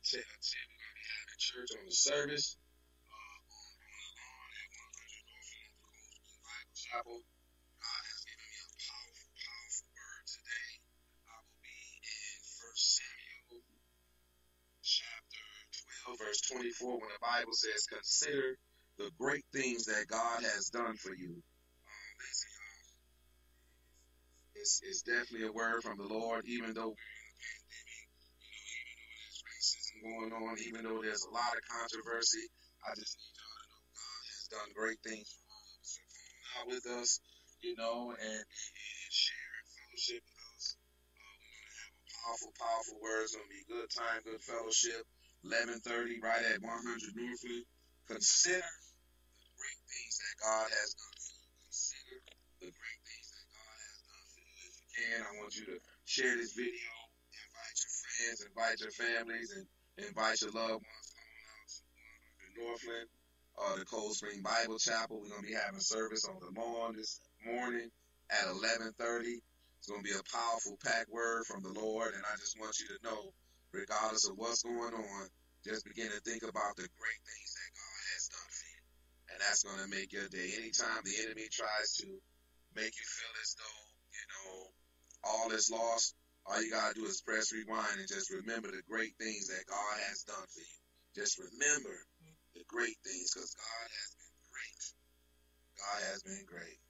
I you, we're to be having church on the service uh, on, the lawn at 100 North at the Cold Bible Chapel. God has given me a powerful, powerful word today. I will be in 1 Samuel chapter 12, verse 24, when the Bible says, Consider the great things that God has done for you. It's, it's definitely a word from the Lord, even though we're going on, even though there's a lot of controversy. I just need y'all to know God has done great things for us. So come out with us, you know, and, and share fellowship with us. Uh, we're going to have a powerful, powerful word. It's going to be good time, good fellowship. 1130 right at 100 Northland. Consider the great things that God has done for you. Consider the great things that God has done for you. If you can, I want you to share this video, invite your friends, invite your families, and invite your loved ones. On to 100 Northland, uh, the Cold Spring Bible Chapel. We're to be having service on the lawn this morning at 1130. It's going to be a powerful packed word from the Lord, and I just want you to know regardless of what's going on, just begin to think about the great things that God has done for you. And that's going to make your day. Anytime the enemy tries to make you feel as though, you know, all is lost, all you got to do is press rewind and just remember the great things that God has done for you. Just remember the great things because God has been great. God has been great.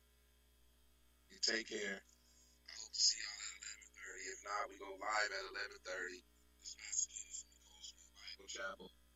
You take care. I hope to see y'all at 11:30. If not, we go live at 11:30. This is from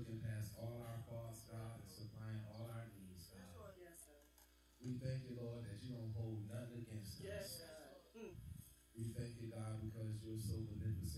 looking past all our faults, God, and supplying all our needs, God. Yes. We thank you, Lord, that you don't hold nothing against us. Yes. We thank you, God, because you're so beneficent.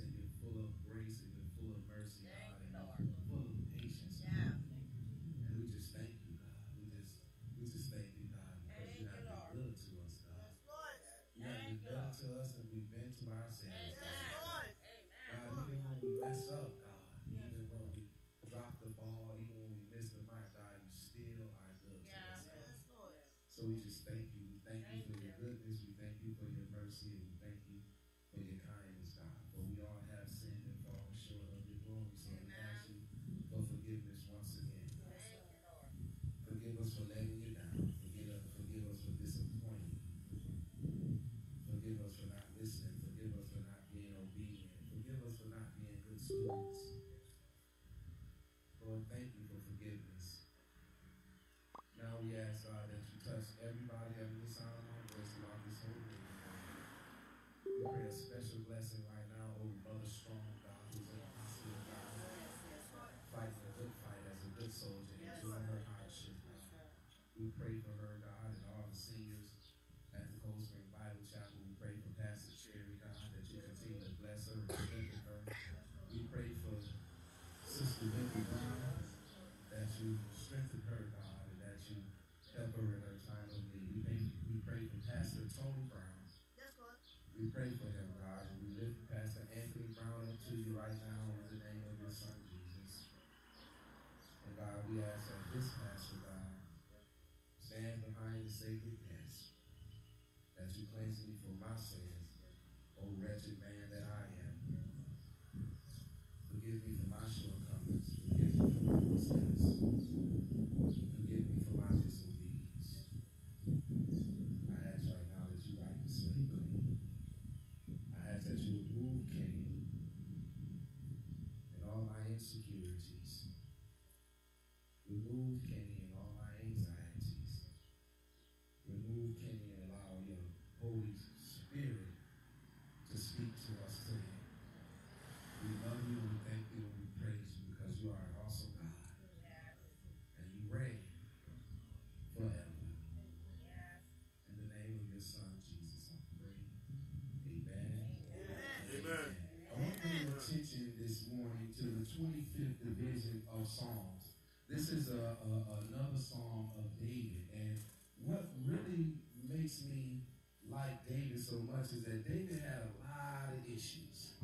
this morning to the 25th division of Psalms. This is a, a, another Psalm of David. And what really makes me like David so much is that David had a lot of issues.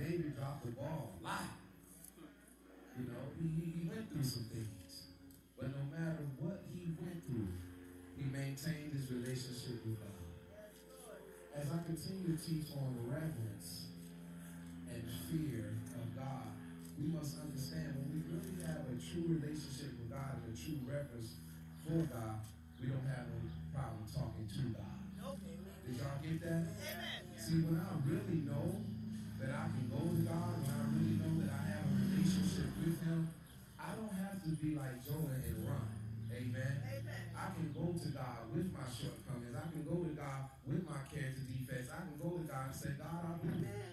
David dropped the ball a lot. You know, he, he went through some things. But no matter what he went through, he maintained his relationship with God. As I continue to teach on reverence, fear of God, we must understand when we really have a true relationship with God and a true reference for God, we don't have no problem talking to God. Did y'all get that? Amen. See, when I really know that I can go to God, when I really know that I have a relationship with Him, I don't have to be like Jonah and run. Amen. Amen. I can go to God with my shortcomings. I can go to God with my character defects. I can go to God and say, God, I believe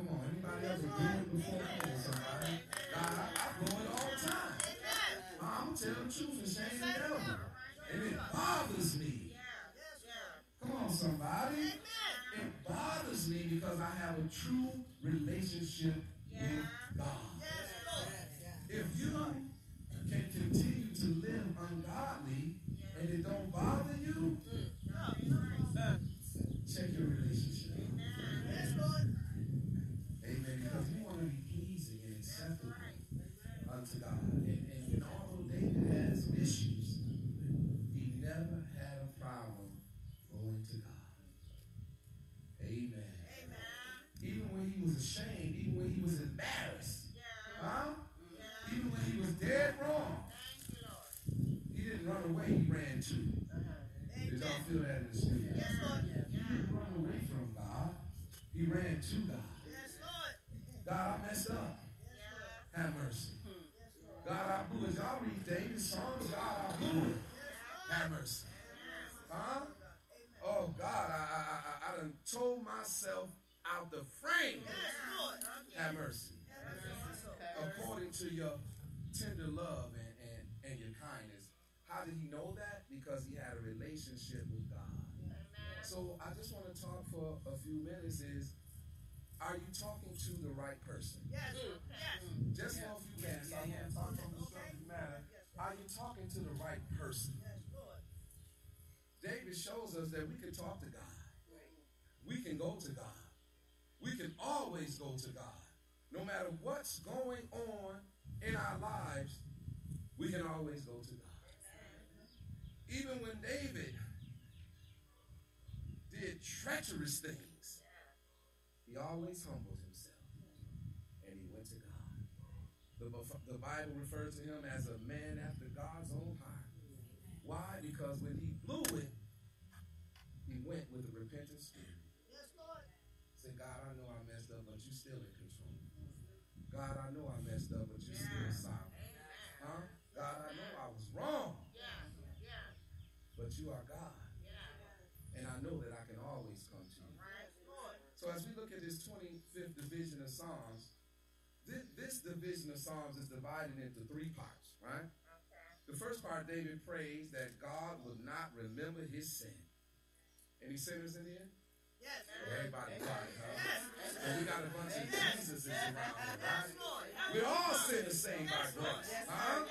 Come on, anybody else been before? Come on, somebody. God, I blow it all the time. I'm telling the truth and shame the devil. And it bothers me. Come on, somebody. It bothers me because I have a true relationship with God. If you can continue to live ungodly and it don't bother you, run away, he ran to. Did y'all feel that in the spirit? Yes, Lord. He didn't run away from God. He ran to God. Yes, Lord. God, I messed up. Yes, Have mercy. God, I blew it. Y'all read David's song. God, I blew it. Have mercy. Huh? Oh, God, I, I, I, I done told myself out the frame. Yes, Lord. Have mercy. Yes, Lord. According to your tender love how did he know that? Because he had a relationship with God. So I just want to talk for a few minutes is are you talking to the right person? Yes. Hmm. yes. Hmm. Just for a few minutes, I want to talk from the subject matter. Are you talking to the right person? Yes, Lord. David shows us that we can talk to God. We can go to God. We can always go to God. No matter what's going on in our lives, we can always go to God. Even when David did treacherous things, he always humbled himself and he went to God. The, the Bible refers to him as a man after God's own heart. Why? Because when he blew it, he went with a repentant spirit. Yes, Lord. Say, God, I know I messed up, but you still in control. God, I know I messed up, but you're still sovereign. Huh? God, I know I was wrong. But you are God. And I know that I can always come to you. So as we look at this 25th division of Psalms, this, this division of Psalms is divided into three parts, right? The first part, David prays that God will not remember his sin. Any sinners in here? Yes. Oh, everybody quiet, huh? Yes. And we got a bunch of Jesuses around here, right? We're all sinners saved by grace. Huh?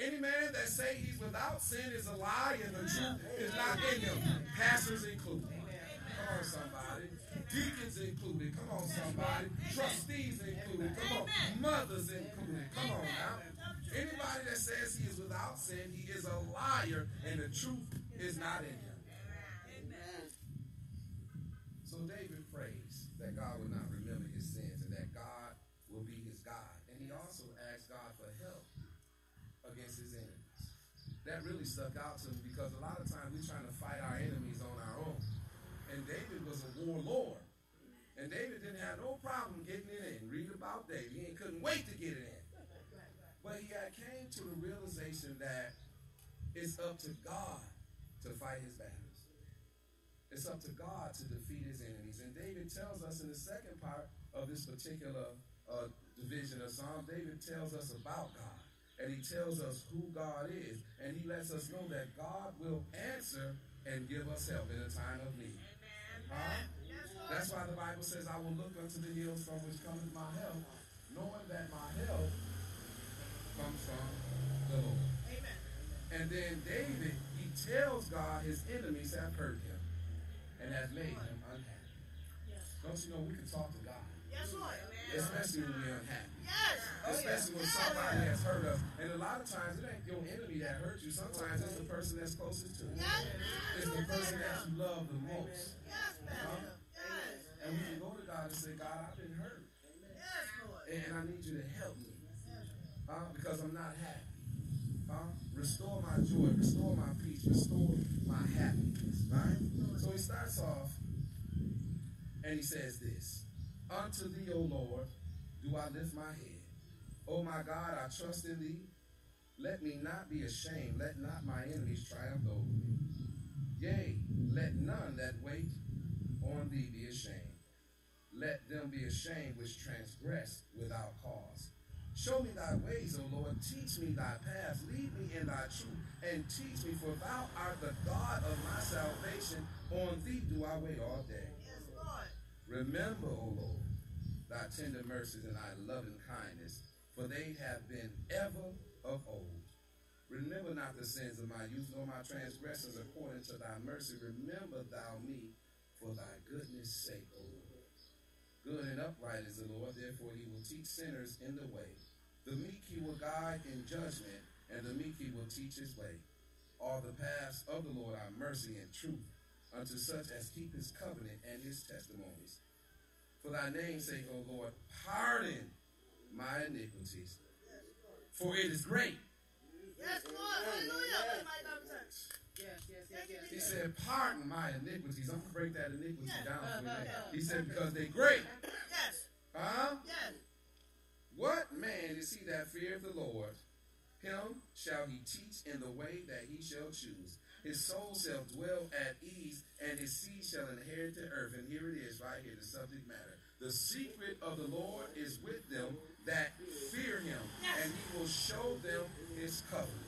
Any man that say he's without sin is a lie and the truth is not in him. Pastors included. Come on, somebody. Deacons included. Come on, somebody. Trustees included. Come on. Mothers included. Come on now. Anybody that says he is without sin, he is a liar and the truth is not in him. Amen. So David prays that God will not remember his sins and that God will be his God. And he also asks God for help against his enemies. That really stuck out to me because a lot of times we're trying to fight our enemies on our own. And David was a warlord. And David didn't have no problem getting it in. Read about David. He couldn't wait to get it in. But he had came to the realization that it's up to God to fight his battles. It's up to God to defeat his enemies. And David tells us in the second part of this particular uh, division of Psalm, David tells us about God. And he tells us who God is. And he lets us know that God will answer and give us help in a time of need. Huh? That's why the Bible says, I will look unto the hills from which cometh my help, knowing that my help comes from the Lord. Amen. And then David, he tells God his enemies have hurt him and have made him unhappy. Yes. Don't you know we can talk to God? Yes, Lord. Especially when we're unhappy. Yes. Oh, Especially when somebody has hurt us. And a lot of times it ain't your enemy that hurt you. Sometimes it's the person that's closest to you. Yes. It's the person that you love the most. Yes, huh? And we can go to God and say, God, I've been hurt. And I need you to help me. Huh? Because I'm not happy. Huh? Restore my joy, restore my peace, restore my happiness. Right? So he starts off and he says this Unto thee, O Lord, do I lift my head. O my God, I trust in thee. Let me not be ashamed. Let not my enemies triumph over me. Yea, let none that wait on thee be ashamed. Let them be ashamed which transgress without cause. Show me thy ways, O Lord. Teach me thy paths. Lead me in thy truth and teach me, for thou art the God of my salvation. On thee do I wait all day. Yes, Lord. Remember, O Lord, thy tender mercies and thy loving kindness, for they have been ever of old. Remember not the sins of my youth, nor my transgressions according to thy mercy. Remember thou me for thy goodness' sake. Good and upright is the Lord, therefore he will teach sinners in the way. The meek he will guide in judgment, and the meek he will teach his way. All the paths of the Lord are mercy and truth unto such as keep his covenant and his testimonies. For thy name's sake, O Lord, pardon my iniquities, for it is great. Yes, Lord. Hallelujah. He said, pardon my iniquities. I'm going to break that iniquity down for you. Uh-huh. He said, because they're great. Yes. Huh? Yes. What man is he that feareth the Lord? Him shall he teach in the way that he shall choose. His soul shall dwell at ease, and his seed shall inherit the earth. And here it is, right here, the subject matter. The secret of the Lord is with them that fear him, and he will show them his covenant.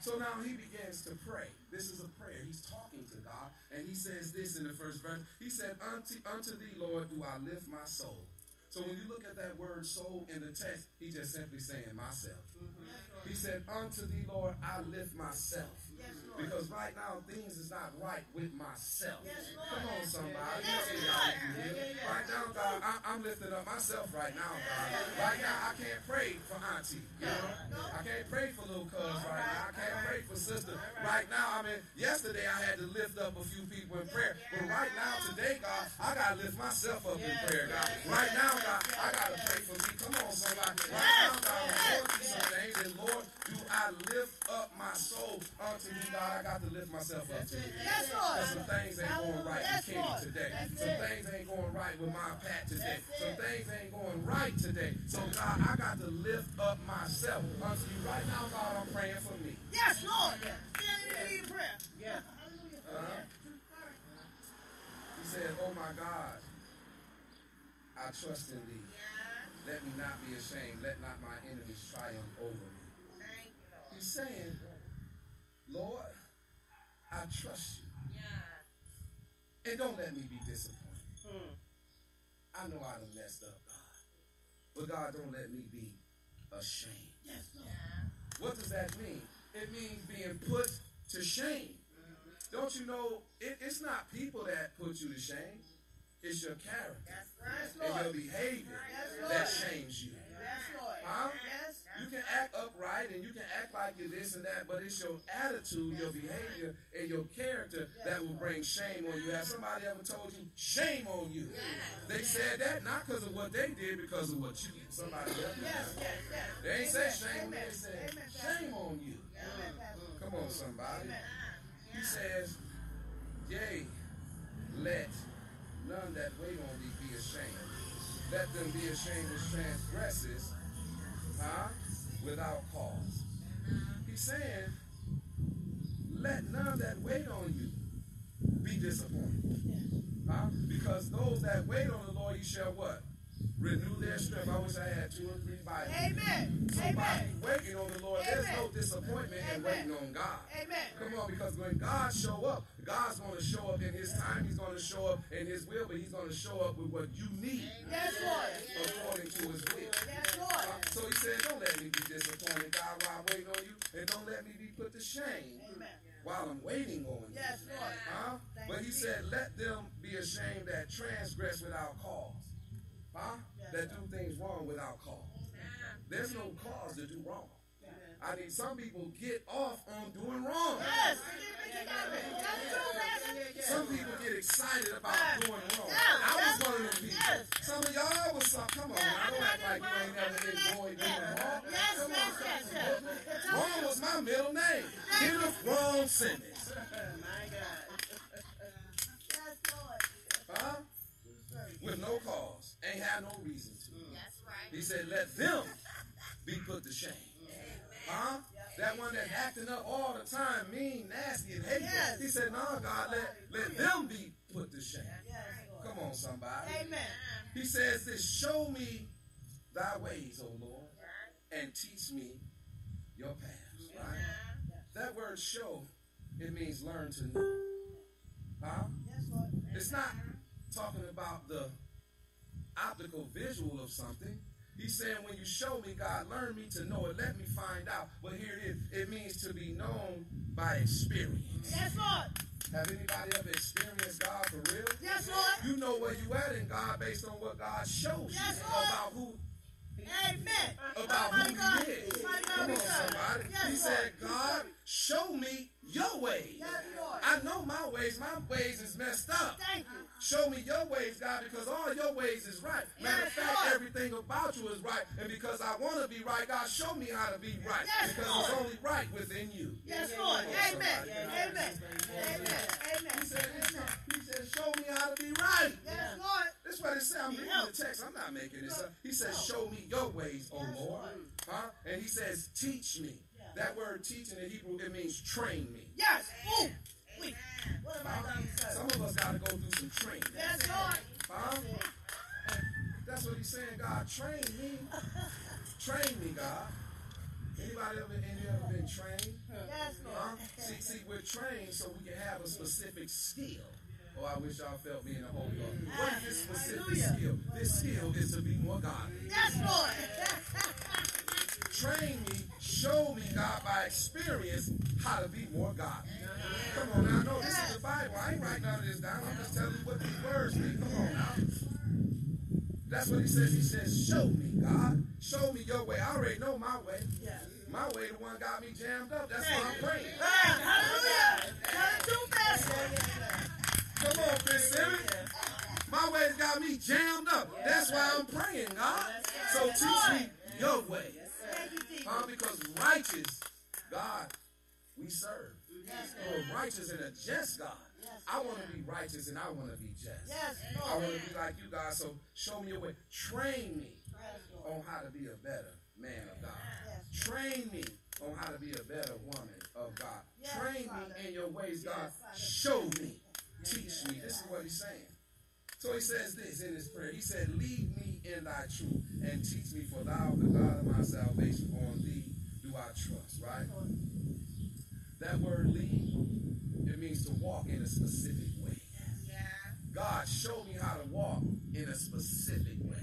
So now he begins to pray. This is a prayer. He's talking to God, and he says this in the first verse. He said, Unto, unto thee, Lord, do I lift my soul. So when you look at that word soul in the text, he's just simply saying myself. Mm-hmm. He said, Unto thee, Lord, I lift myself. Because right now things is not right with myself. Come on, somebody. Right now, God, I, am lifting up myself right now, God. Right now, I can't pray for auntie. You know? I can't pray for little cuz right now. I can't pray for sister. Right now, I mean, yesterday I had to lift up a few people in prayer. But right now, today, God, I got to lift myself up in prayer, God. Right now, God, I got to pray for me. Come on, somebody. Right now, God, I'm going through some things. And Lord, do I lift up my soul unto you, God? I got to lift myself up to you. Yes, Lord. Some things ain't going right with Kenny today. Some things ain't going right with my Pat today. Some things ain't going right today. So, God, I got to lift up myself unto you. Right now, God, I'm praying for me. Yes, Lord. Yeah, prayer. Yeah. Uh-huh. He said, Oh my God, I trust in thee. Let me not be ashamed. Let not my enemies triumph over me. He's saying, Lord, I trust you. Yeah. And don't let me be disappointed. Hmm. I know I done messed up, God. But God, don't let me be ashamed. Yes, Lord. Yeah. What does that mean? It means being put to shame. Mm-hmm. Don't you know, it, it's not people that put you to shame. It's your character yes, right. and your behavior yes, that shames you. Yes, Lord. Huh? You can act upright and you can act like you're this and that, but it's your attitude, your behavior, and your character that will bring shame on you. Has somebody ever told you, shame on you? They said that not because of what they did, because of what you did. Somebody else. Yes, yes, yes. They ain't said shame, they said shame on you. Come on, somebody. He says, Yea, let none that wait on thee be ashamed. Let them be ashamed which transgresses, you shall what? Renew their strength. I wish I had two or three Bibles. Amen. Somebody Amen. waiting on the Lord. Amen. There's no disappointment Amen. in waiting on God. Amen. Come on, because when God show up, God's going to show up in His time. He's going to show up in His will, but He's going to show up with what you need. Yes, Lord. According to His will. Yes, Lord. So He said, "Don't let me be disappointed, God, while I'm waiting on you, and don't let me be put to shame." Amen. While I'm waiting on you. Yes, Lord. Huh? But he said, let them be ashamed that transgress without cause. Huh? That do things wrong without cause. There's no cause to do wrong. I mean, some people get off on doing wrong. Yes. Some people get excited about doing wrong. I was one of them people. Some of y'all was some. Come on, I don't act like you ain't never enjoyed doing wrong. Come on. Wrong was my middle name. Kenneth Wrong Simmons. Huh? With no cause. Ain't had no reason to. That's right. He said, let them be put to shame. Huh? That one that acting up all the time, mean, nasty, and hateful. Yes. He said, no, God, let, let them be put to shame. Yes, Come on, somebody. Amen. He says this, show me thy ways, O Lord, and teach me your paths. Right? That word show, it means learn to know. Huh? Yes, Lord. It's not talking about the optical visual of something. He's saying, when you show me, God, learn me to know it. Let me find out. But here it is. It means to be known by experience. Yes, Lord. Have anybody ever experienced God for real? Yes, Lord. You know where you at in God based on what God shows yes, you Lord. about who Amen. about who God. he is. Come on, somebody. Yes, he Lord. said, God, show me your ways. Yes, I know my ways. My ways is messed up. Thank you. Show me your ways, God, because all your ways is right. Matter of Yes, fact, Lord. everything about you is right. And because I want to be right, God, show me how to be right. Yes, because Lord. it's only right within you. Yes, Lord. Come Amen. Amen. Amen. Amen. He said, he said, show me how to be right. Yes, Lord. That's what it said. I'm reading the text. I'm not making this up. He says, show me your ways, O Lord. Lord. Huh? And he says, teach me. Yes. That word teaching in Hebrew, it means train me. Yes. Ooh. Wait. What have I done. Some of us got to go through some training. Yes, Lord. Huh? That's what he's saying. God, train me. Train me, God. Anybody ever, any ever been trained? Yes, Huh? Lord. See, see, we're trained so we can have a specific skill. Oh, I wish y'all felt me in the Holy Ghost. What is this specific Hallelujah. skill? This skill is to be more godly. Yes, Lord. Train me, show me, God, by experience, how to be more godly. Come on now, I know this is the Bible. I ain't writing none of this down. I'm just telling you what these words mean. Come on now. That's what he says. He says, show me, God. Show me your way. I already know my way. My way, the one got me jammed up. That's why I'm praying. Hallelujah. Come on, Chris Simmons. My way's got me jammed up. That's why I'm praying, God. So teach me your way. Righteous God we serve. Yes, a righteous and a just God. I want to be righteous and I want to be just. Yes, I want to be like you, God. So show me your way. Train me Yes, on how to be a better man of God. Yes. Train me on how to be a better woman of God. Yes, Train me in your ways, God. Yes, Show me. Teach me. This is what he's saying. So he says this in his prayer. He said, Lead me in thy truth and teach me, for thou, the God of my salvation, on thee do I trust. Right? That word lead, it means to walk in a specific way. God, show me how to walk in a specific way.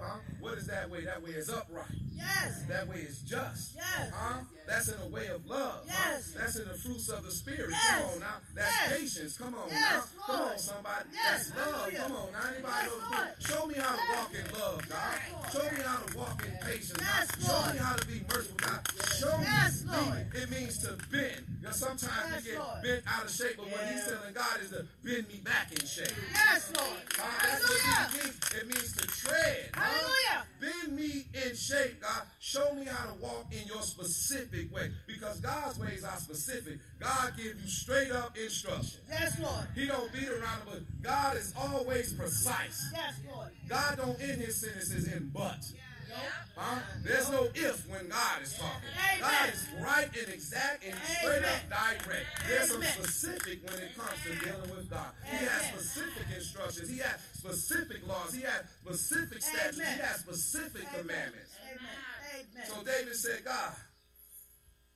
Huh? What is that way? That way is upright. Yes. That way is just. Yes. Huh? That's in a way of love. huh? Yes. That's in the fruits of the spirit. Yes. Come on now. That's Yes. patience. Come on Yes, now. Come on, somebody. Yes. That's love. Hallelujah. Come on now. Anybody Yes, else Show me how to Yes. walk in love, God. Yes, Show me how to walk in patience. God. Yes, Show me how to be merciful, God. Show Yes, me. Lord. It means to bend. Because sometimes Yes, we get Lord. bent out of shape, but what he's telling God is to bend me back in shape. Yes, Lord. Uh, that's what Hallelujah. it means. It means to tread. huh? Hallelujah. Bend me in shape, God. Show me how to walk in your specific way. Because God's ways are specific. God gives you straight up instruction. Yes, Lord. He don't beat around the bush. God is always precise. Yes, Lord. God don't end his sentences in but. Yeah. Huh? There's no if when God is talking. Amen. God is right and exact and straight up Amen. direct. There's some specific when it comes to dealing with God. He Amen. has specific instructions. He has specific laws. He has specific statutes. He has specific commandments. Amen. Amen. So David said, God,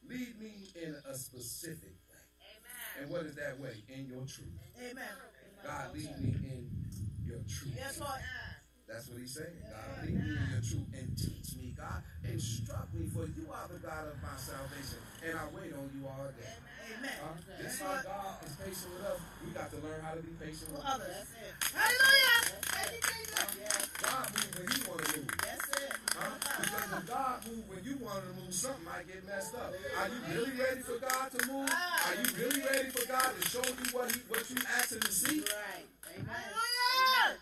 lead me in a specific way. And what is that way? In your truth. Amen. God, lead me in your truth. Yes, Lord. That's what he's saying. God, lead me in your truth and teach me, God. Instruct me, for you are the God of my salvation, and I wait on you all day. Amen. Huh? Just like God is patient with us, we got to learn how to be patient with others. others. Hallelujah. Thank. Uh, God moves when He want to move. That's it. Huh? Because when God moves when you want to move, something might get messed up. Are you really ready for God to move? Are you really ready for God to show you what He what you asking to see? Right. Amen.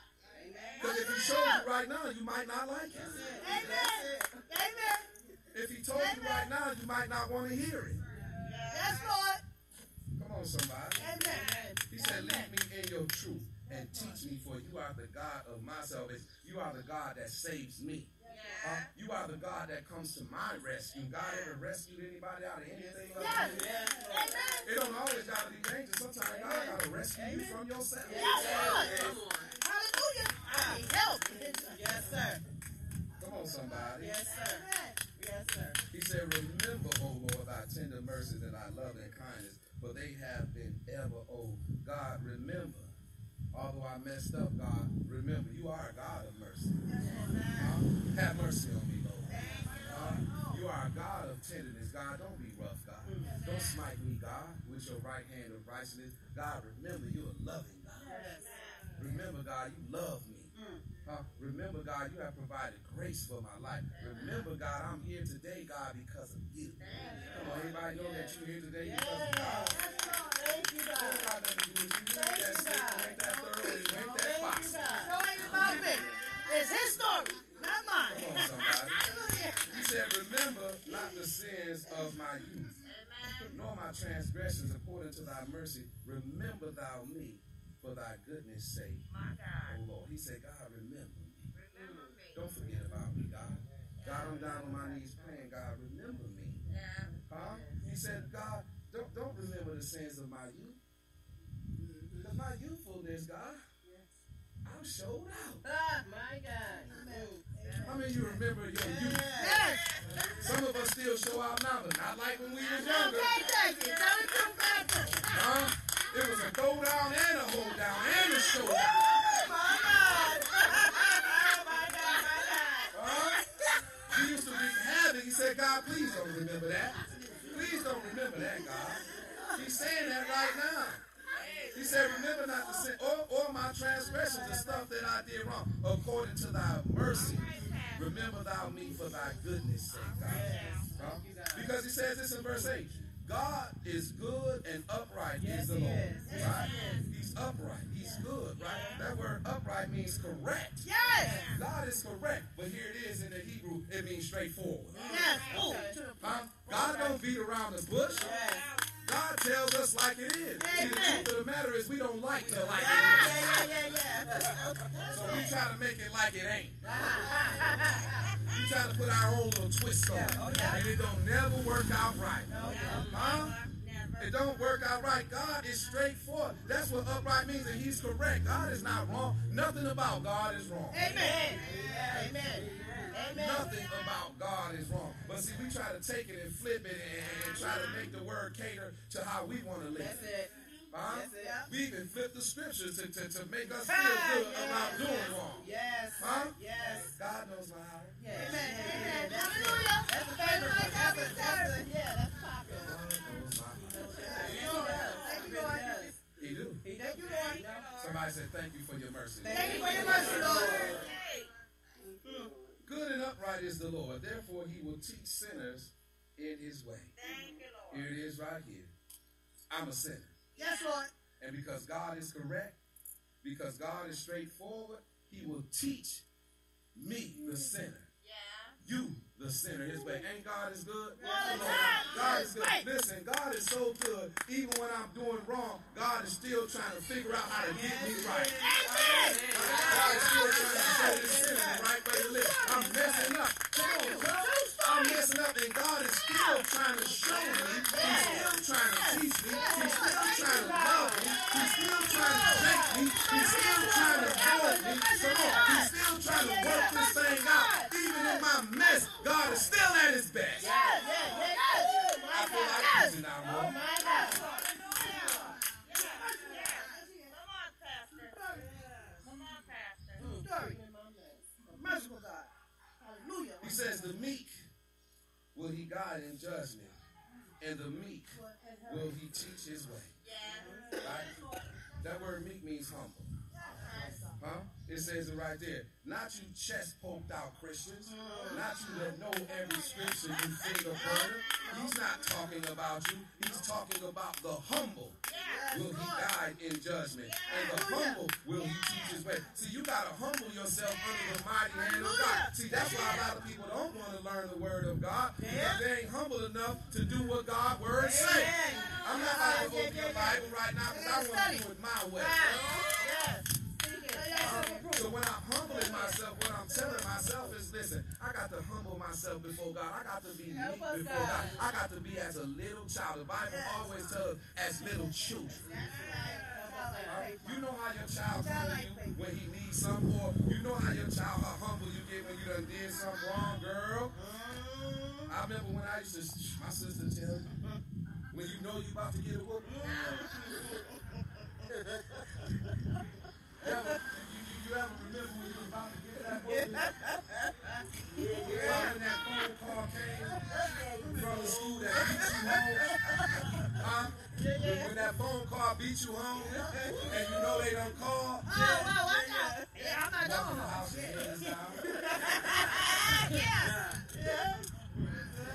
Because if He shows you right now, you might not like it. Amen. Amen. If He told you right now, you might not want to hear it. Yes, Lord. Come on, somebody. Amen. He said, Lead me in your truth and teach me, for you are the God of my salvation. You are the God that saves me. Uh, you are the God that comes to my rescue. God ever rescued anybody out of anything? like Yes. that? Amen. It don't always got to be dangerous. Sometimes God got to rescue you from yourself. Yes, Lord. Hallelujah. I need help. Yes, sir. Come on, somebody. Yes, sir. Yes, sir. He said, Remember, O Lord, thy tender mercies and thy love and kindness, for they have been ever old. God, remember. Although I messed up, God, remember, you are a God of mercy. Uh, have mercy on me, Lord. Uh, you are a God of tenderness. God, don't be rough, God. Don't smite me, God, with your right hand of righteousness. God, remember, you're a loving God. Remember, God, you love me. Remember, God, you have provided grace for my life. Remember, God, I'm here today, God, because of you. Come on, anybody know that you're here today because of God? Thank you, God. got nothing to do with you. You ain't that Thank you, God. thorough, you that Thank you. God. Showing about me. It's his story, not. Come on, somebody. He said, Remember not the sins of my youth, nor my transgressions according to thy mercy. Remember thou me for thy goodness' sake. My God. Oh Lord. He said, God, remember me. Remember me. Don't forget about me, God. God, I'm down on my knees praying, God, remember me. Yeah. Huh? said, God, don't, don't remember the sins of my youth. Because my youthfulness, God, I'm showed out. Ah, my God. How many of you remember your youth? Yes. Some of us still show out now, but not like when we was younger. thank you. Tell the truth, Pastor. Huh? It was a go down and a hold down and a show down. Huh? He used to be having. He said, God, please don't remember that. Please don't remember that, God. He's saying that right now. He said, remember not to sin, or, or my transgressions, the stuff that I did wrong, according to thy mercy. Remember thou me for thy goodness sake, God. Huh? Because he says this in verse 8. God is good and upright is Yes, the he Lord. is. Yes, Right? he is. He's upright. He's good, right? That word upright means correct. Yes. God is correct, but here it is in the Hebrew, it means straightforward. Yes. Huh? God don't beat around the bush. God tells us like it is. See, the truth of the matter is we don't like to like ah, Yeah, it yeah, yeah, yeah. So we try to make it like it ain't. Ah. We try to put our own little twist on it. Oh, and it don't never work out right. Oh, huh? It don't work out right. God is straightforward. That's what upright means, and He's correct. God is not wrong. Nothing about God is wrong. Amen. Amen. Amen. Nothing about God is wrong. But see, we try to take it and flip it and, and try to make the word cater to how we want to live. That's it. Huh? That's it. We even flip the scriptures to, to, to make us feel good about doing wrong. Yes. Huh? Yes. God knows my heart. Yes. Amen. Amen. That's. Hallelujah. That's a favorite one. That's a, that's a, yeah, that's popular. God knows my heart. He does. He really. He do. He does. You Lord. Somebody said, thank you for your mercy. Thank you for your mercy, Lord. Good and upright is the Lord. Therefore, he will teach sinners in his way. Thank you, Lord. Here it is right here. I'm a sinner. Yes, Lord. And because God is correct, because God is straightforward, He will teach me, the sinner. Yeah. you, the sinner, His way. Ain't God is good? All the time. God is good. Listen, God is so good. Even when I'm doing wrong, God is still trying to figure out how to get me right. Amen. God is still trying to show this sinner the right way to live. I'm messing up. Come on. I'm messing up, and God is still trying to show me. He's still trying to teach me. He's still trying to love me. He's still trying to make me. He's still trying to mold me. Come on. He's still trying to work this God is still at his best. Yes, I feel like preaching now, Oh, bro. my God. Merciful oh, God. Hallelujah. He says, The meek will he guide in judgment, and the meek will he teach his way. Right? That word meek means humble. Huh? It says it right there. Not you chest poked out Christians. Not you that know every scripture you finger burner. He's not talking about you. He's talking about the humble. Will he die in judgment? And the humble will he teach his way. See, you got to humble yourself under the mighty hand of God. See, that's why a lot of people don't want to learn the word of God because they ain't humble enough to do what God's word say. I'm not about to go to your Bible right now because I want to do it my way. When I'm humbling myself, what I'm telling myself is, listen, I got to humble myself before God. I got to be meek before God. God. I got to be as a little child. The Bible always tells as little children. You know how your child humble you when he needs something, or you know how your child how humble you get when you done did something wrong, girl. I remember when I used to, my sister tell me, when you know you about to get a whoop. You ever, you, you, you ever remember when you was about to that? When that phone call you home. Huh? When, that phone call you home, and you know they done called. Oh, watch out. Yeah, I'm not and. Yeah.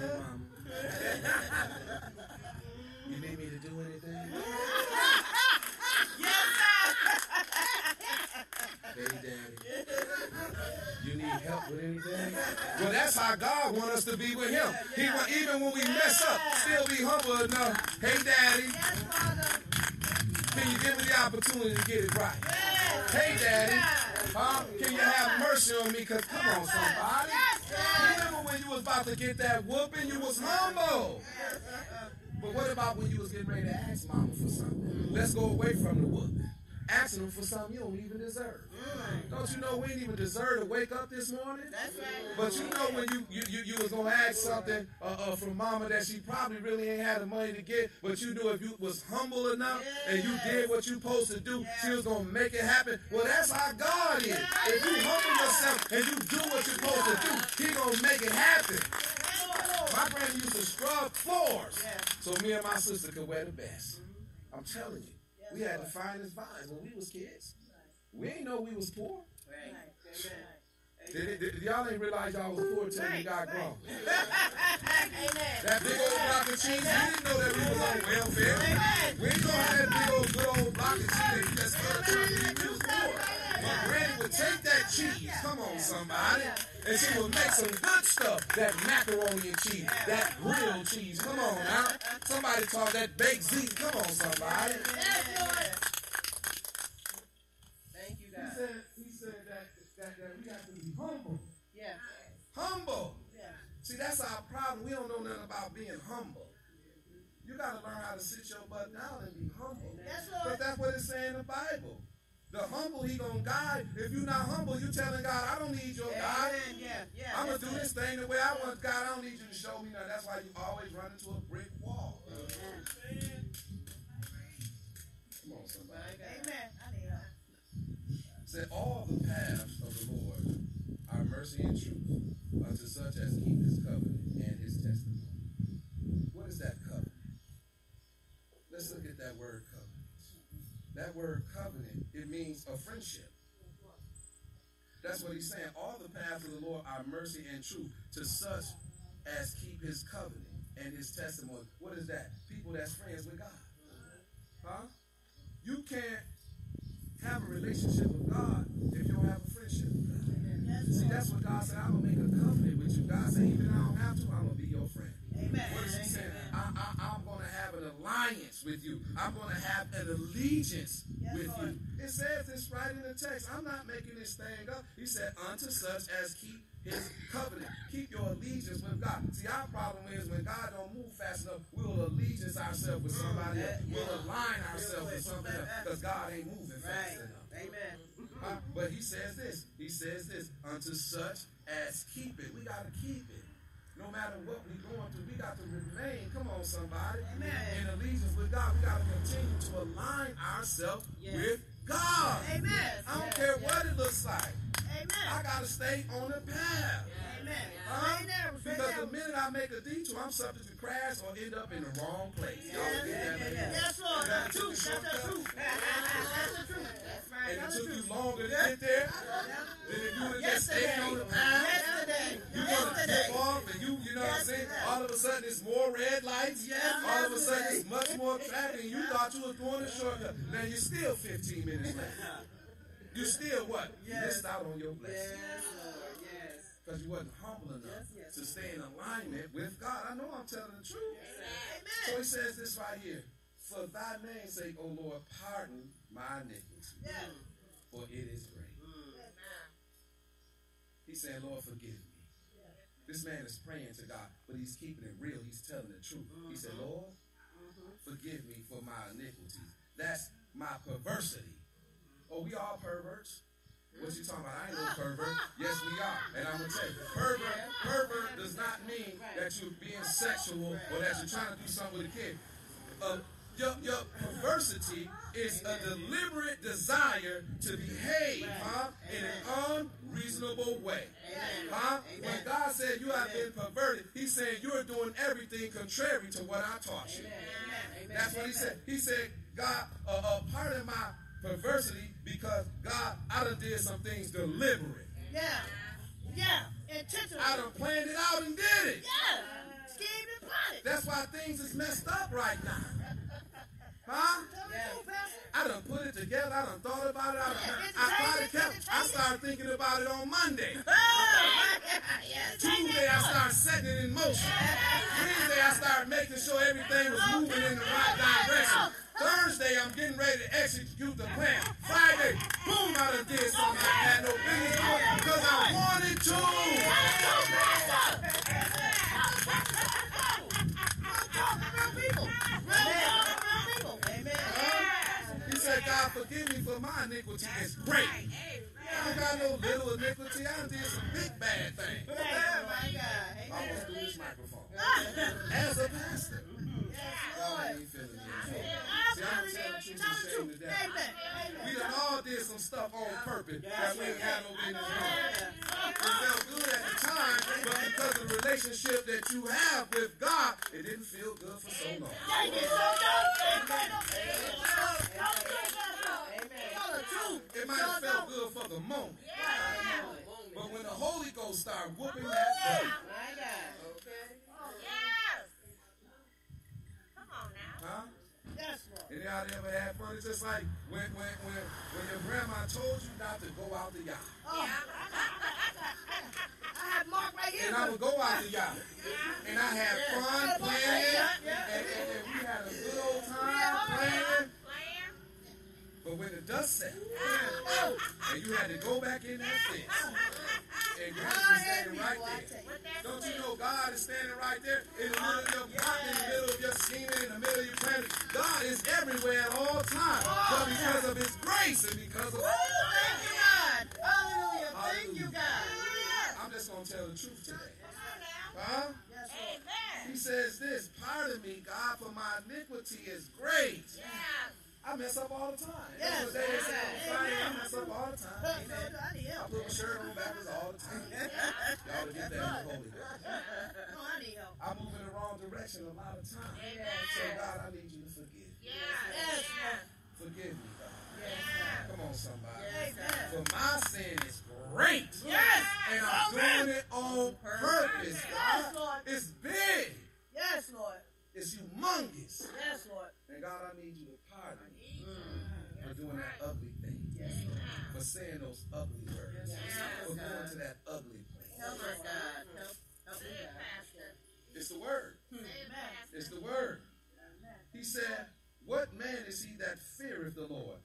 Mama. You need me to do anything? Hey, daddy. Need help with anything? Well, that's how God wants us to be with Him. He want, even when we mess up, still be humble enough. Hey, daddy, Yes, Father. can you give me the opportunity to get it right? Hey, daddy, huh? Can you have mercy on me? Cause come on, somebody. Remember when you was about to get that whooping? You was humble. But what about when you was getting ready to ask mama for something? Let's go away from the whooping. Asking them for something you don't even deserve. Don't you know we didn't even deserve to wake up this morning? That's right. But you know when you you, you, you was gonna ask something uh, uh, from mama that she probably really ain't had the money to get, but you knew if you was humble enough and you did what you supposed to do, she was gonna make it happen. Well, that's how God is. If you humble yourself and you do what you're supposed to do, He gonna make it happen. My granny used to scrub floors so me and my sister could wear the best. I'm telling you, we had the finest vines when we was kids. We ain't know we was poor. Right. Amen. Did, did, did y'all ain't realize y'all was poor until you got grown. Amen. That big old block of cheese, we didn't know that we was on welfare. Amen. We didn't know how that big old good old block of cheese that you just cut up and eat was poor. Granny would take that cheese, come on somebody, and she would make some good stuff. That macaroni and cheese, that grilled cheese, come on now. Somebody talk that baked ziti, come on somebody. Thank you, He God. said, he said that, that, that we have to be humble. Yeah. Humble. Yeah. See, that's our problem. We don't know nothing about being humble. You got to learn how to sit your butt down and be humble. Yes, But that's what it's saying in the Bible. The humble, he gonna guide. If you're not humble, you telling God, I don't need your guide. Yeah. Yeah. I'm gonna do this thing the way I want. God, I don't need you to show me nothing. That's why you always run into a brick wall. Come on, somebody. Amen. I need help. Said all the paths of the Lord are mercy and truth unto such as keep his covenant and his testimony. What is that covenant? Let's look at that word covenant. That word covenant, it means a friendship. That's what he's saying. All the paths of the Lord are mercy and truth to such as keep his covenant and his testimony. What is that? People that's friends with God. Huh? You can't have a relationship with God if you don't have a friendship. See, that's what God said. I'm gonna make a covenant with you. God said, even if I don't have to, I'm gonna be your friend. Amen. What is he saying? I, I, I'm gonna have an alliance with you. I'm gonna have an allegiance Yes, with Lord. you. It says this right in the text. I'm not making this thing up. He said, unto such as keep his covenant. Keep your allegiance with God. See, our problem is when God don't move fast enough, we'll allegiance ourselves with somebody else. We'll align ourselves with something else because God ain't moving fast Right. enough. Amen. But he says this. He says this. Unto such as keep it. We got to keep it. No matter what we're going through, we got to remain. Come on, somebody. Amen. In allegiance with God, we got to continue to align ourselves Yes. with God. Amen. I don't Yes, care yes. what it looks like. Amen. I got to stay on the path. Amen. Huh? Stay there. Stay Because the minute I make a detour, I'm subject to crash or end up in the wrong place. Y'all Yes, get yeah, that? yeah, yeah. Yes, Lord. You That's take true. the That's the truth. That's the truth. That's right. And it took you longer to get there than if you would have just stayed on the path. Yesterday. You gonna Yesterday. tip off and you, you know what I'm saying? All of a sudden it's more red lights. Yes, All of a sudden it's much more traffic and you thought you was doing a shortcut. Now you're still 15 minutes late. You still what? Yes. missed out on your blessing. Yes. Because you wasn't humble enough Yes, yes. to stay in alignment with God. I know I'm telling the truth. So Amen. he says this right here. For thy name's sake, O Lord, pardon my iniquity, Yeah. Mm. for it is great. Mm. He's saying, Lord, forgive me. This man is praying to God, but he's keeping it real. He's telling the truth. He said, mm-hmm. Lord, mm-hmm. forgive me for my iniquities. That's my perversity. Oh, we all perverts. What you talking about? I ain't no pervert. Yes, we are. And I'm gonna tell you, pervert, pervert does not mean that you're being sexual or that you're trying to do something with a kid. Uh, your, your perversity is a deliberate desire to behave huh, in an unreasonable way. Huh? When God said you have been perverted, He's saying you're doing everything contrary to what I taught you. That's what He said. He said, God, uh, uh, pardon my perversity because God, I done did some things deliberate. Yeah. Yeah. Intentionally. I done planned it out and did it. Yeah. Scheme and plotted. That's why things is messed up right now. Huh? The. I done put it together. I done thought about it. I, done, Yeah, I, finally entertain it, kept. I started thinking about it on Monday. Oh. Tuesday, I started setting it in motion. Wednesday, I started making sure everything was moving in the right direction. Thursday, I'm getting ready to execute the plan. Friday, boom, I done did something I had no business doing because I wanted to. He said, God, forgive me for my iniquity. It's great. I don't got no little iniquity. I did some big bad thing. Oh my God. I almost threw this microphone. As a pastor. We done all did some stuff on purpose that we ain't had no business doing. It felt good at the time, but because of the relationship that you have with God, it didn't feel good for so long. It might have felt good for the moment, but when the Holy Ghost started whooping that butt, My God. huh? Lord. Y'all ever had fun? It's just like when when when when your grandma told you not to go out the yard, Oh. I have Mark right here. and I would go out the yard, and I had fun playing, and, and, and we had a good old time playing. But when the dust settled, oh. and you had to go back in that fence, and God was standing right there. Don't you know God is standing right there in the middle of your plot, in the middle of your scheming, in the middle of your planning? God is everywhere at all times. But because of His grace and because of Thank you, God. Hallelujah. Thank you, God. I'm just gonna tell the truth today. Huh? He says this, pardon me, God, for my iniquity is great. I mess up all the time. Yes. That's what they say on I mess up all the time. So, I put my shirt on backwards all the time. Y'all to get that in the Holy Ghost. No, I need help. I move in the wrong direction a lot of times. So God, I need you to forgive me. Yes, Lord. Forgive me, God. Yes, Come on, somebody. Amen. For my sin is great. Yes. And I'm doing it on purpose. Yes, Lord. It's big. Yes, Lord. It's humongous. Yes, Lord. And God, I need you to pardon me for doing that ugly thing. For saying those ugly words. For going to that ugly place. Oh help us, God. Help, help me, God. It's the word. Hmm. Amen. It's the word. He said, What man is he that feareth the Lord?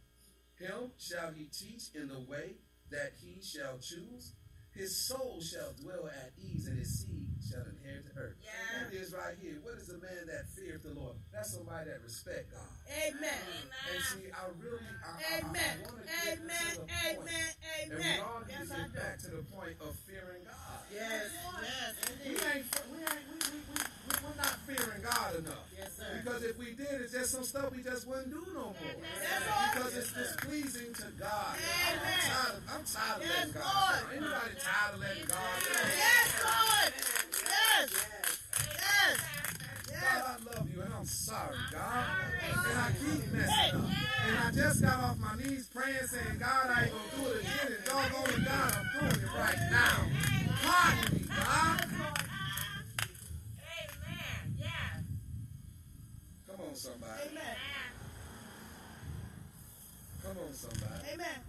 Him shall he teach in the way that he shall choose. His soul shall dwell at ease, and his seed shall inherit the earth. Yeah. That is right here. What is a man that feareth the Lord? That's somebody that respect God. Amen. And see, I really, I, I, Amen. I, want to get Amen. to the point. Amen. And we Amen. all need Yes, to get back to the point of fearing God. Yes. Yes. We ain't, we ain't, we, we, we, we, we're not fearing God enough. Yes, sir. Because if we did, it's just some stuff we just wouldn't do no more. Yes, Lord. Because it's displeasing to God. I'm Amen. tired of, I'm tired of Yes, letting God. Lord. down. Anybody tired of letting God? down? Yes, Lord. Yes. Yes. God, I love you, and I'm sorry, God. And I keep messing up. And I just got off my knees praying, saying, God, I ain't gonna do it again. And doggone it, God, I'm doing it right now. Pardon me, God. Come on, somebody. Amen. Come on, somebody. Amen.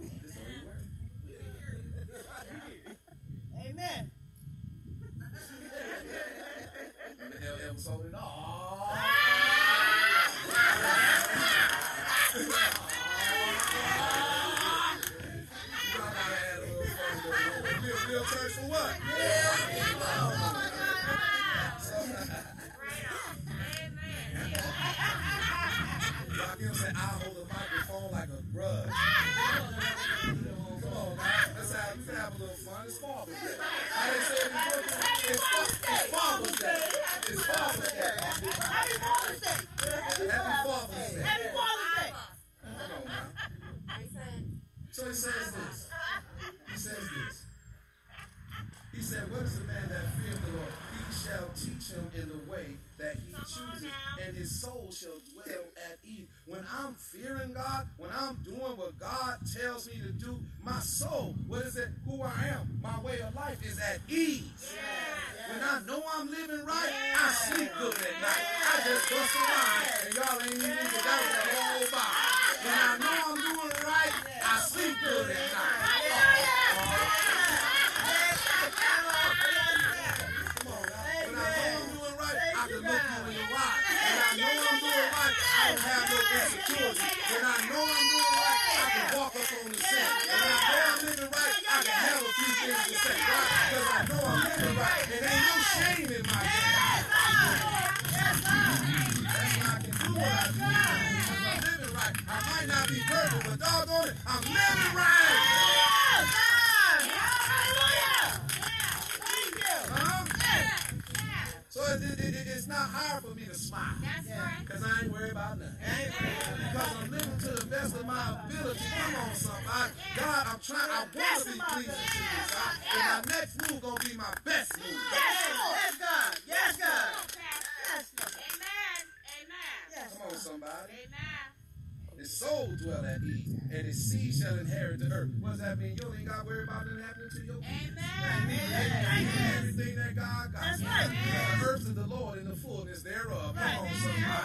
In the way that he chooses, and his soul shall dwell at ease. When I'm fearing God, when I'm doing what God tells me to do, my soul, what is it? Who I am, my way of life is at ease. When I know I'm living right, I sleep good at night. I just bust a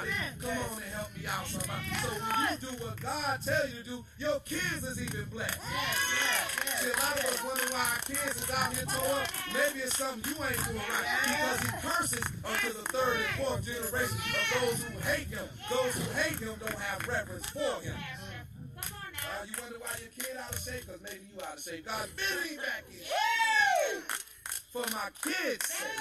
somebody. Come on and help me out, somebody. So when you do what God tell you to do, your kids is even blessed. See, a lot of us wonder why our kids is out here tore up. Maybe it's something you ain't doing right. Because he curses unto the third and fourth generation of those who hate him. Those who hate him don't have reverence for him. Come on Uh, now. you wonder why your kid out of shape? Because maybe you out of shape. God, fit me back in. For my kids' sake.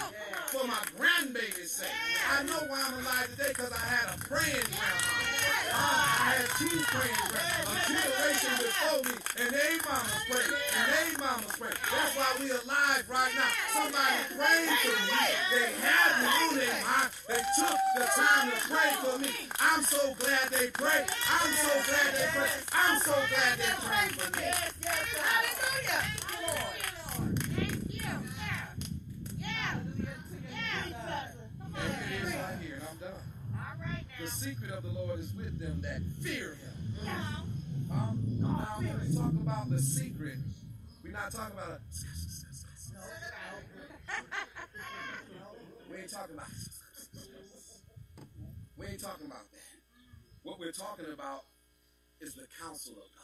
For my grandbaby's sake. I know why I'm alive today because I had a praying grandma. Uh, I had two praying grandmas. A generation before me. And they mamas prayed. And they mamas prayed. That's why we alive right now. Somebody prayed for me. They had me on their mind. They took the time to pray for me. I'm so glad they prayed. I'm so glad they prayed. I'm so glad they prayed for me. Hallelujah. The secret of the Lord is with them that fear him. On. Huh? Now, when we talk about the secret, we're not talking about a. We ain't talking about. We ain't talking about that. What we're talking about is the counsel of God.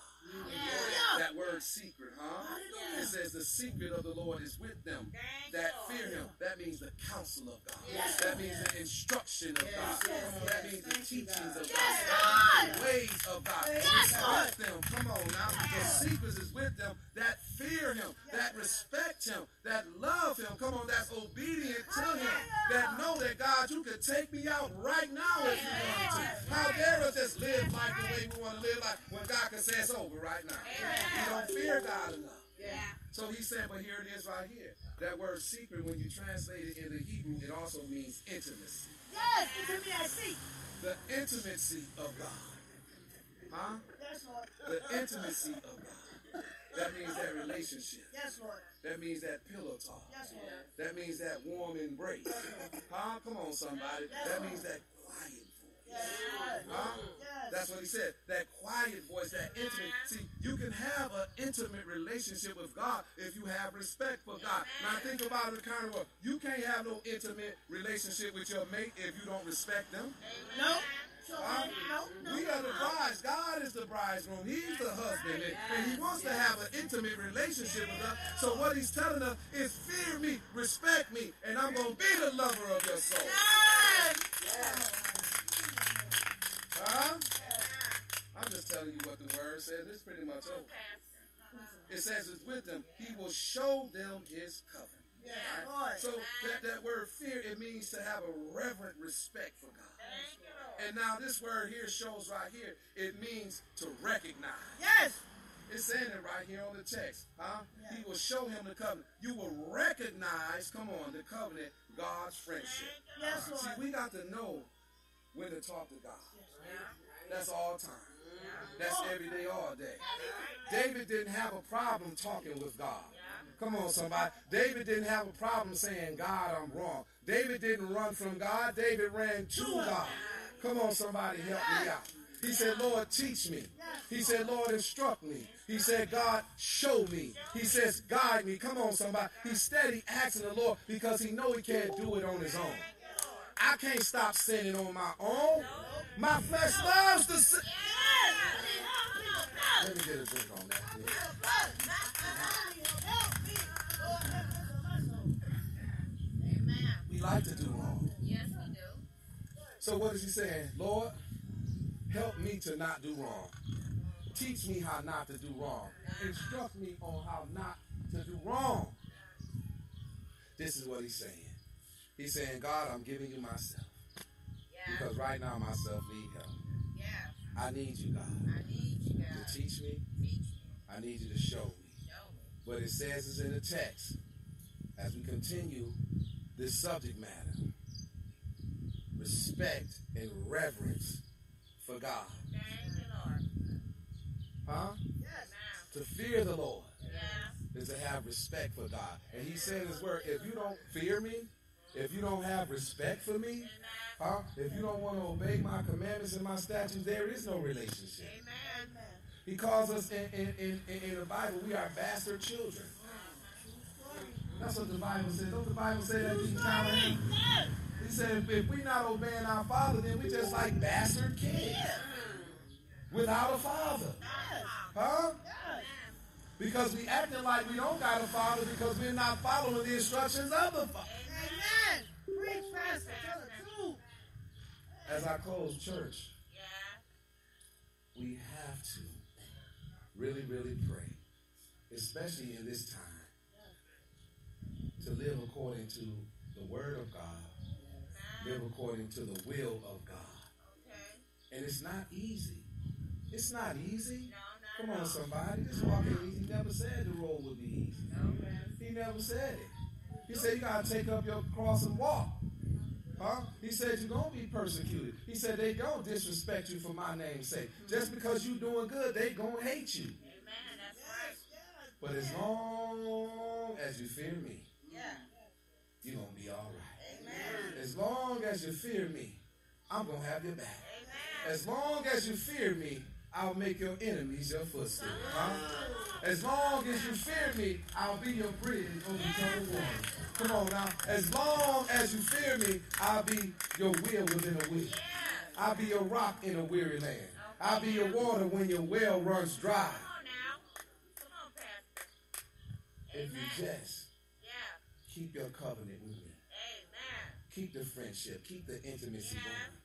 That word secret, huh? It says the secret of the Lord is with them that fear him. That means the counsel of God. That means the instruction of God. Come on, that means the teachings of God. The ways of God. It's with them. Come on now. The secret is with them that fear him, that respect him, that love him. Come on, that's obedient to him. That know that God, you could take me out right now if you wanted to. How dare us just live life the way we want to live life when God can say it's over right now. We don't fear God enough. Yeah. So he said, but here it is right here. That word secret, when you translate it into Hebrew, it also means intimacy. Yes, it's me I see. The intimacy of God. Huh? Yes, Lord. The intimacy of God. That means that relationship. Yes, Lord. That means that pillow talk. Yes, Lord. That means that warm embrace. Huh? Come on, somebody. That means that Huh? That's what he said. That quiet voice, that intimate. See, you can have an intimate relationship with God if you have respect for God. Now think about it kind of way. You can't have no intimate relationship with your mate if you don't respect them. No. So, Huh? no, no. We are the brides. God is the bridegroom. He's the husband. And, and he wants to have an intimate relationship with us. So what he's telling us is fear me, respect me, and I'm going to be the lover of your soul. Huh? I'm just telling you what the word says. It's pretty much over. It says it's with them. He will show them his covenant. Right? So that, that word fear, it means to have a reverent respect for God. And now this word here shows right here, it means to recognize. Yes. It's saying it right here on the text. Huh? He will show him the covenant. You will recognize, come on, the covenant, God's friendship. Yes, See, Lord. we got to know when to talk to God. That's all time. That's every day, all day. David didn't have a problem talking with God. Come on, somebody. David didn't have a problem saying, God, I'm wrong. David didn't run from God. David ran to God. Come on, somebody, help me out. He said, Lord, teach me. He said, Lord, instruct me. He said, God, show me. He says, guide me. Come on, somebody. He's steady asking the Lord because he know he can't do it on his own. I can't stop sinning on my own. My flesh loves to sin. Let me get a drink on that. We like to do wrong. Yes, we do. So what is he saying? Lord, help me to not do wrong. Teach me how not to do wrong. Instruct me on how not to do wrong. This is what he's saying. He's saying, God, I'm giving you myself. Yeah. Because right now myself need help. Yeah. I need you, God, I need you, God. to teach me. Teach me. I need you to show me. Show me. But it says it's in the text as we continue this subject matter respect and reverence for God. Thank you, Lord. Huh? Yes. To fear the Lord is to have respect for God. And he said in his word, if you don't fear me, if you don't have respect for me, huh? If you don't want to obey my commandments and my statutes, there is no relationship. Amen. He calls us in, in, in, in- the Bible, we are bastard children. That's what the Bible says. Don't the Bible say that in Callahan? He said, if, if we're not obeying our father, then we just like bastard kids without a father. Huh? Because we acting like we don't got a father because we're not following the instructions of the father. Preach, Pastor. Tell the truth. As I close church, Yeah. we have to really, really pray, especially in this time, to live according to the word of God, live according to the will of God. Okay. And it's not easy. It's not easy. No, Come on, somebody. This walking easy. He never said the road would be easy. No. He never said it. He said you gotta take up your cross and walk. Huh? He said you're gonna be persecuted. He said they gonna disrespect you for my name's sake. Just because you're doing good, they gonna hate you. Amen. That's right. But as long as you fear me, Yeah. you're gonna be all right. Amen. As long as you fear me, I'm gonna have your back. Amen. As long as you fear me, I'll make your enemies your footstool. Huh? As long as you fear me, I'll be your bridge over troubled waters. Come on now. As long as you fear me, I'll be your wheel within a wheel. Yeah. I'll be your rock in a weary land. I'll be your water when your well runs dry. Come on now. Come on, Pastor. If you just Yeah. keep your covenant with me, Amen. keep the friendship, keep the intimacy going,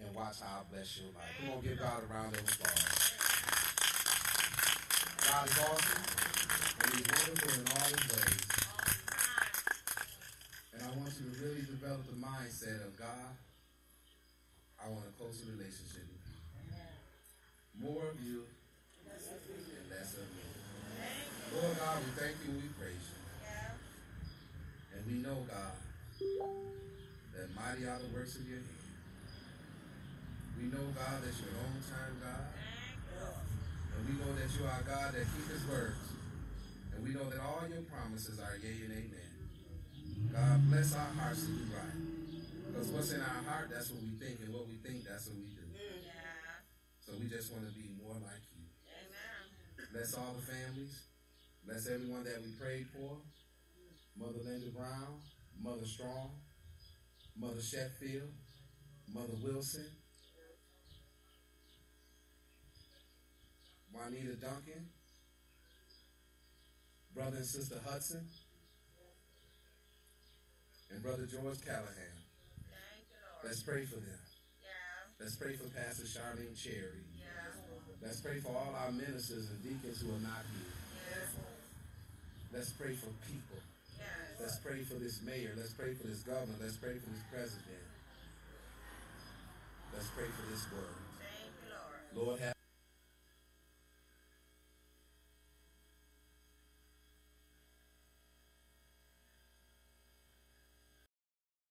and watch how I bless your life. Come on, give God a round of applause. God is awesome, and He's wonderful in all His ways. And I want you to really develop the mindset of God, I want a closer relationship with. More of you and less of me. Lord God, we thank you we praise you. And we know, God, that mighty are the works of your hand. We know, God, that you're an time God. And we know that you are God that keeps his words. And we know that all your promises are yea and amen. God bless our hearts to do right. Because what's in our heart, that's what we think. And what we think, that's what we do. Yeah. So we just want to be more like you. Amen. Bless all the families. Bless everyone that we prayed for. Mother Linda Brown, Mother Strong, Mother Sheffield, Mother Wilson, Juanita Duncan, Brother and Sister Hudson, and Brother George Callahan. Thank you, Lord. Let's pray for them. Yeah. Let's pray for Pastor Charlene Cherry. Yeah. Let's pray for all our ministers and deacons who are not here. Let's pray for people. Let's pray for this mayor. Let's pray for this governor. Let's pray for this president. Let's pray for this world. Thank you, Lord. Lord, have